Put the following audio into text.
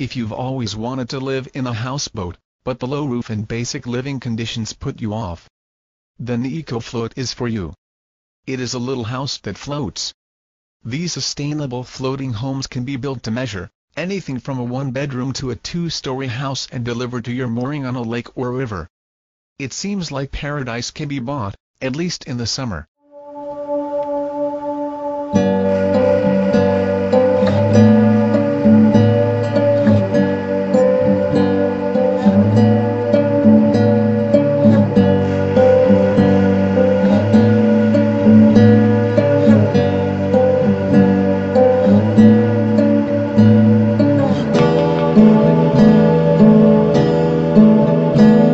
If you've always wanted to live in a houseboat, but the low roof and basic living conditions put you off, then the EcoFloat is for you. It is a little house that floats. These sustainable floating homes can be built to measure, anything from a one-bedroom to a two-story house and delivered to your mooring on a lake or river. It seems like paradise can be bought, at least in the summer, Música